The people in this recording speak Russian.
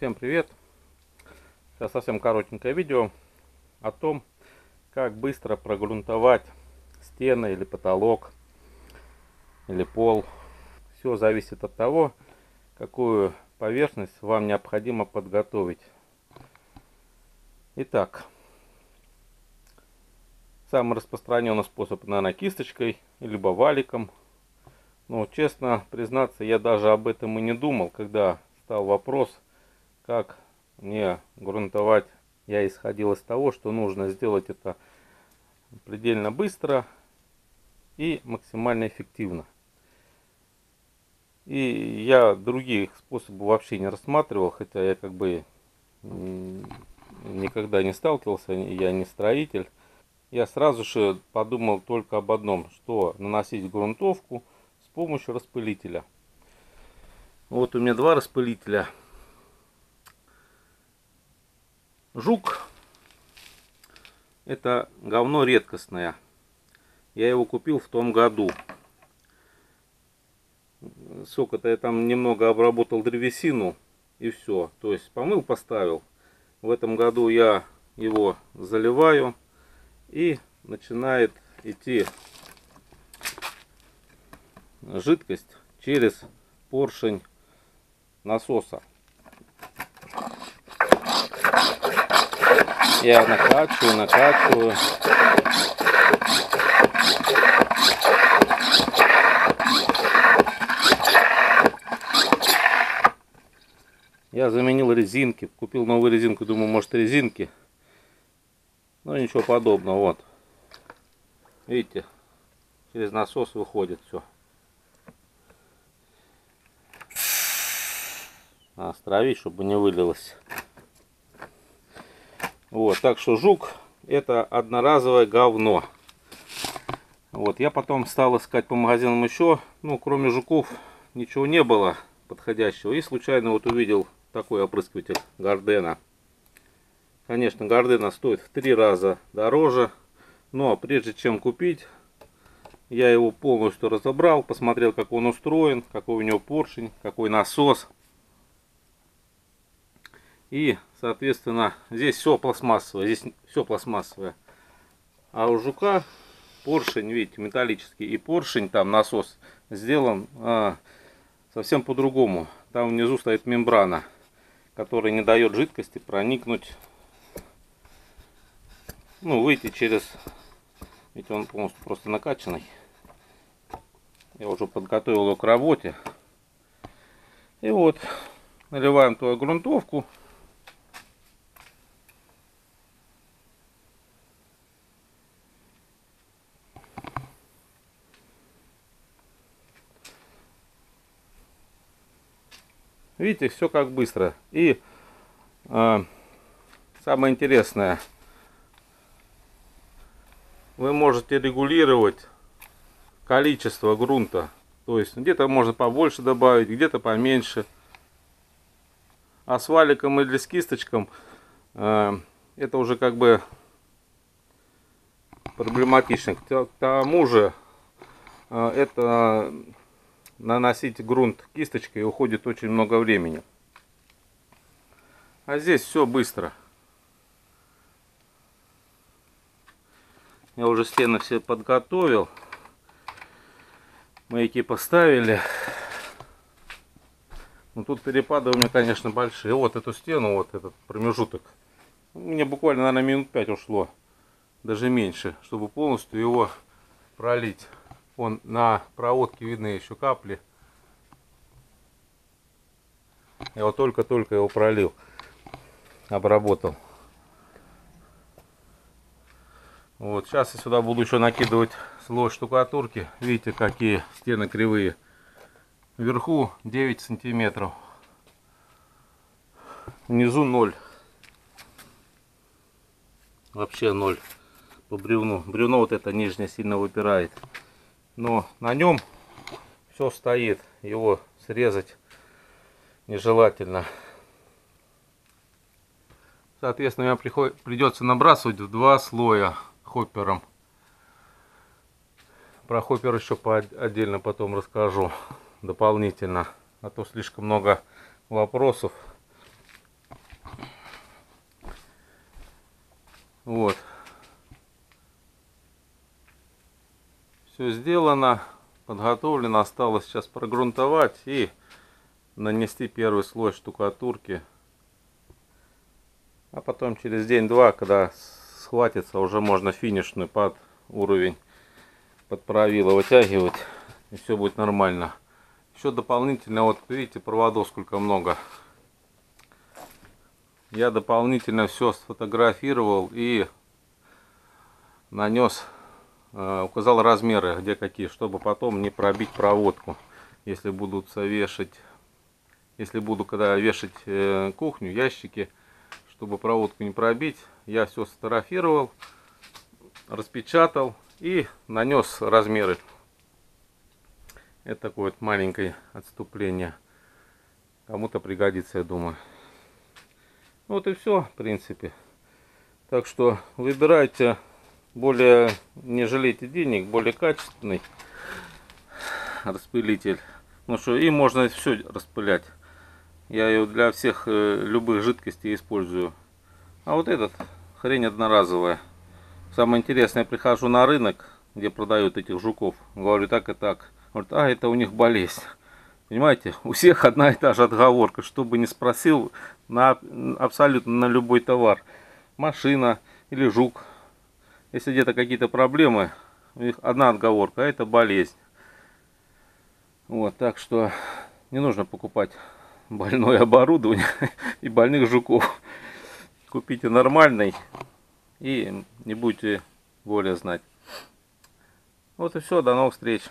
Всем привет! Сейчас совсем коротенькое видео о том, как быстро прогрунтовать стены или потолок или пол. Все зависит от того, какую поверхность вам необходимо подготовить. Итак, самый распространенный способ, наверное, кисточкой, либо валиком. Но, честно признаться, я даже об этом и не думал, когда стал вопрос, как мне грунтовать. Я исходил из того, что нужно сделать это предельно быстро и максимально эффективно. И я других способов вообще не рассматривал, хотя я как бы никогда не сталкивался, я не строитель. Я сразу же подумал только об одном, что наносить грунтовку с помощью распылителя. Вот у меня два распылителя. Жук. Это говно редкостное. Я его купил в том году. Сколько-то я там немного обработал древесину и все. То есть помыл, поставил. В этом году я его заливаю и начинает идти жидкость через поршень насоса. Я накачиваю, накачиваю. Я заменил резинки, купил новую резинку, думаю, может резинки. Но ничего подобного, вот. Видите, через насос выходит все. остановить, чтобы не вылилось. Вот, так что жук это одноразовое говно. Вот, я потом стал искать по магазинам еще, ну, кроме жуков, ничего не было подходящего. И случайно вот увидел такой опрыскиватель Гардена. Конечно, Гардена стоит в три раза дороже. Но прежде чем купить, я его полностью разобрал, посмотрел, как он устроен, какой у него поршень, какой насос. И, соответственно, здесь все пластмассовое, здесь все пластмассовое. А у жука поршень, видите, металлический. И поршень, там насос, сделан а, совсем по-другому. Там внизу стоит мембрана, которая не дает жидкости проникнуть, ну, выйти через... Видите, он полностью просто накачанный. Я уже подготовил его к работе. И вот, наливаем туда грунтовку. Видите, все как быстро. И э, самое интересное, вы можете регулировать количество грунта. То есть где-то можно побольше добавить, где-то поменьше. А с валиком или с кисточком э, это уже как бы проблематично. К тому же э, это наносить грунт кисточкой уходит очень много времени. А здесь все быстро. Я уже стены все подготовил. Маяки поставили. Ну, тут перепады у меня, конечно, большие. Вот эту стену, вот этот промежуток. Мне буквально, наверное, минут 5 ушло. Даже меньше, чтобы полностью его пролить. Вон на проводке видны еще капли. Я вот только-только его пролил, обработал. Вот, сейчас я сюда буду еще накидывать слой штукатурки. Видите, какие стены кривые. Вверху 9 сантиметров. Внизу 0. Вообще 0 по бревну. Бревно вот это нижнее сильно выпирает но на нем все стоит. Его срезать нежелательно. Соответственно, мне приход... придется набрасывать в два слоя хоппером. Про хоппер еще по... отдельно потом расскажу дополнительно. А то слишком много вопросов. Вот. Все сделано, подготовлено. Осталось сейчас прогрунтовать и нанести первый слой штукатурки. А потом через день-два, когда схватится, уже можно финишную под уровень под правило вытягивать. И все будет нормально. Еще дополнительно, вот видите, проводов сколько много. Я дополнительно все сфотографировал и нанес, указал размеры, где какие, чтобы потом не пробить проводку. Если будут вешать, если буду когда вешать э, кухню, ящики, чтобы проводку не пробить, я все сфотографировал, распечатал и нанес размеры. Это такое вот маленькое отступление. Кому-то пригодится, я думаю. Вот и все, в принципе. Так что выбирайте более, не жалейте денег, более качественный распылитель. Ну что, и можно все распылять. Я ее для всех э, любых жидкостей использую. А вот этот хрень одноразовая. Самое интересное, я прихожу на рынок, где продают этих жуков. Говорю так и так. Говорят, а это у них болезнь. Понимаете, у всех одна и та же отговорка, что бы ни спросил на абсолютно на любой товар. Машина или жук. Если где-то какие-то проблемы, у них одна отговорка, а это болезнь. Вот, так что не нужно покупать больное оборудование и больных жуков. Купите нормальный и не будете более знать. Вот и все, до новых встреч.